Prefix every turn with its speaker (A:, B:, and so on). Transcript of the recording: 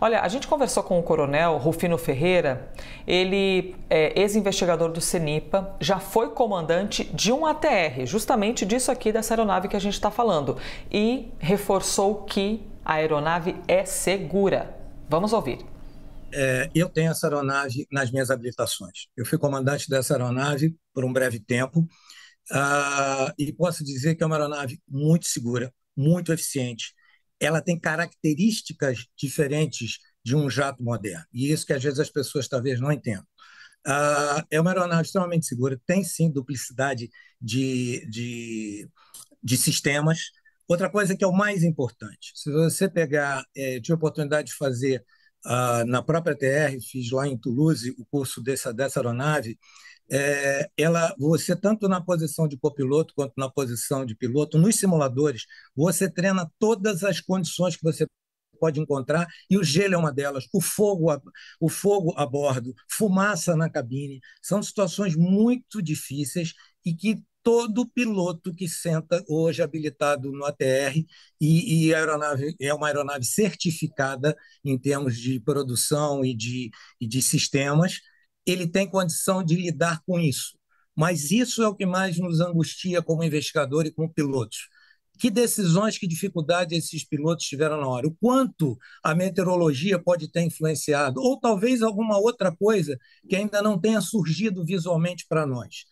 A: Olha, a gente conversou com o coronel Rufino Ferreira, ele é ex-investigador do CENIPA, já foi comandante de um ATR, justamente disso aqui dessa aeronave que a gente está falando, e reforçou que a aeronave é segura. Vamos ouvir.
B: É, eu tenho essa aeronave nas minhas habilitações. Eu fui comandante dessa aeronave por um breve tempo uh, e posso dizer que é uma aeronave muito segura, muito eficiente. Ela tem características diferentes de um jato moderno, e isso que às vezes as pessoas talvez não entendam. Uh, é uma aeronave extremamente segura, tem sim duplicidade de, de, de sistemas. Outra coisa que é o mais importante, se você pegar, é, tive a oportunidade de fazer uh, na própria TR, fiz lá em Toulouse o curso dessa, dessa aeronave, é, ela, você tanto na posição de copiloto quanto na posição de piloto, nos simuladores, você treina todas as condições que você pode encontrar e o gelo é uma delas, o fogo, a, o fogo a bordo, fumaça na cabine, são situações muito difíceis e que todo piloto que senta hoje habilitado no ATR e, e aeronave é uma aeronave certificada em termos de produção e de, e de sistemas, ele tem condição de lidar com isso. Mas isso é o que mais nos angustia como investigador e como pilotos. Que decisões, que dificuldades esses pilotos tiveram na hora? O quanto a meteorologia pode ter influenciado? Ou talvez alguma outra coisa que ainda não tenha surgido visualmente para nós.